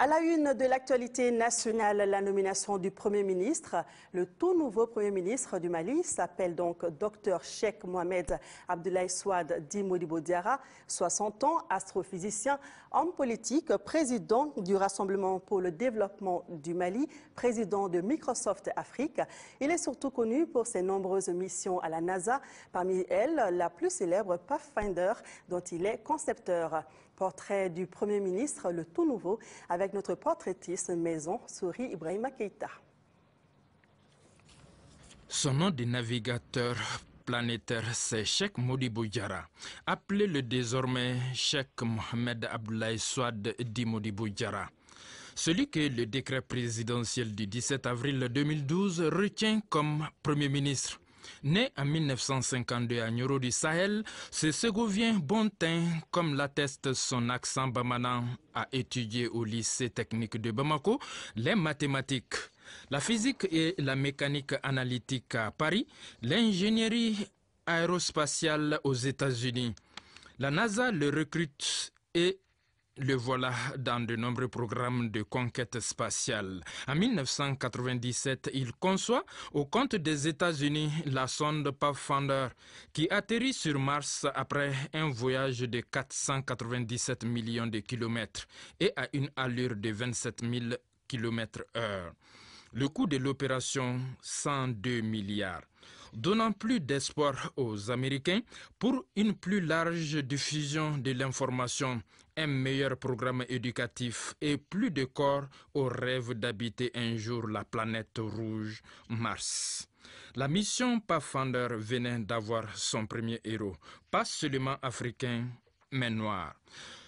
À la une de l'actualité nationale, la nomination du Premier ministre. Le tout nouveau Premier ministre du Mali s'appelle donc Dr Sheikh Mohamed Abdoulaye Souad Dimodibo Diara, 60 ans, astrophysicien, homme politique, président du Rassemblement pour le développement du Mali, président de Microsoft Afrique. Il est surtout connu pour ses nombreuses missions à la NASA, parmi elles la plus célèbre Pathfinder dont il est concepteur. Portrait du Premier ministre, le tout nouveau, avec notre portraitiste maison, Souri Ibrahima Keita. Son nom de navigateur planétaire, c'est Sheikh Modibo Diara, appelé le désormais Sheikh Mohamed Abdoulaye Souad Di Modibo. Celui que le décret présidentiel du 17 avril 2012 retient comme Premier ministre. Né en 1952 à Nyoro du Sahel, ce Ségovien bon teint, comme l'atteste son accent bamanan, a étudié au lycée technique de Bamako les mathématiques, la physique et la mécanique analytique à Paris, l'ingénierie aérospatiale aux États-Unis. La NASA le recrute et le voilà dans de nombreux programmes de conquête spatiale. En 1997, il conçoit au compte des États-Unis la sonde Pathfinder qui atterrit sur Mars après un voyage de 497 millions de kilomètres et à une allure de 27 000 km heure. Le coût de l'opération, 102 milliards donnant plus d'espoir aux Américains pour une plus large diffusion de l'information, un meilleur programme éducatif et plus de corps au rêve d'habiter un jour la planète rouge, Mars. La mission Pathfinder venait d'avoir son premier héros, pas seulement africain, mais noir.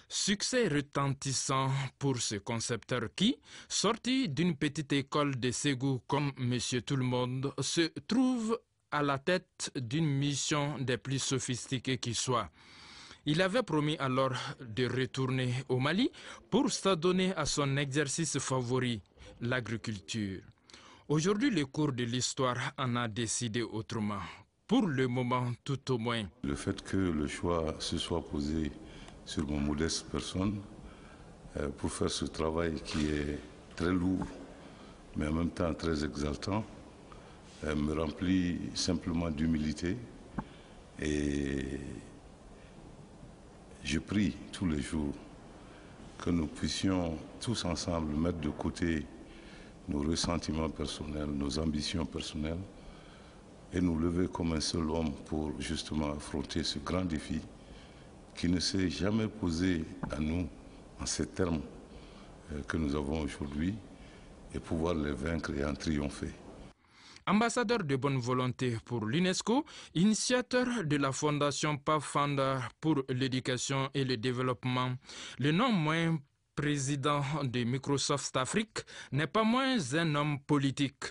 Succès retentissant pour ce concepteur qui, sorti d'une petite école de Ségou comme Monsieur Tout le Monde, se trouve à la tête d'une mission des plus sophistiquées qui soit. Il avait promis alors de retourner au Mali pour s'adonner à son exercice favori, l'agriculture. Aujourd'hui, le cours de l'histoire en a décidé autrement. Pour le moment, tout au moins. Le fait que le choix se soit posé sur mon modeste personne euh, pour faire ce travail qui est très lourd, mais en même temps très exaltant, me remplit simplement d'humilité et je prie tous les jours que nous puissions tous ensemble mettre de côté nos ressentiments personnels, nos ambitions personnelles et nous lever comme un seul homme pour justement affronter ce grand défi qui ne s'est jamais posé à nous en ces termes euh, que nous avons aujourd'hui et pouvoir les vaincre et en triompher. Ambassadeur de bonne volonté pour l'UNESCO, initiateur de la fondation Pathfinder pour l'éducation et le développement, le non moins président de Microsoft Afrique n'est pas moins un homme politique.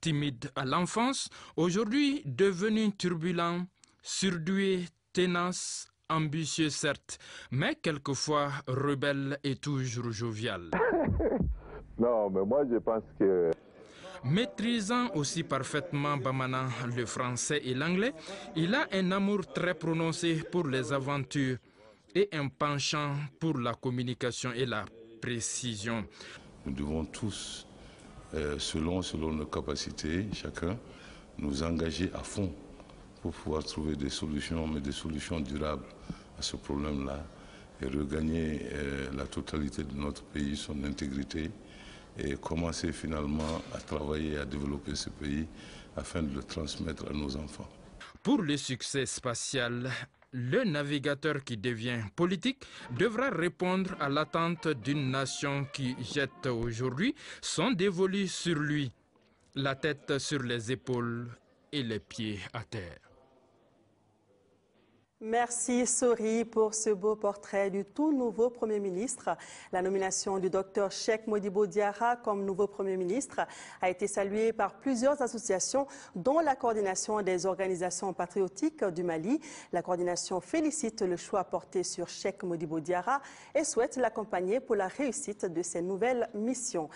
Timide à l'enfance, aujourd'hui devenu turbulent, surdoué, tenace, ambitieux certes, mais quelquefois rebelle et toujours jovial. non, mais moi je pense que Maîtrisant aussi parfaitement Bamana le français et l'anglais, il a un amour très prononcé pour les aventures et un penchant pour la communication et la précision. Nous devons tous, euh, selon, selon nos capacités, chacun, nous engager à fond pour pouvoir trouver des solutions, mais des solutions durables à ce problème-là et regagner euh, la totalité de notre pays, son intégrité et commencer finalement à travailler, à développer ce pays afin de le transmettre à nos enfants. Pour le succès spatial, le navigateur qui devient politique devra répondre à l'attente d'une nation qui jette aujourd'hui son dévolu sur lui, la tête sur les épaules et les pieds à terre. Merci Sori pour ce beau portrait du tout nouveau Premier ministre. La nomination du docteur Sheikh Modibo Diara comme nouveau Premier ministre a été saluée par plusieurs associations, dont la coordination des organisations patriotiques du Mali. La coordination félicite le choix porté sur Sheikh Modibo Diara et souhaite l'accompagner pour la réussite de ses nouvelles missions.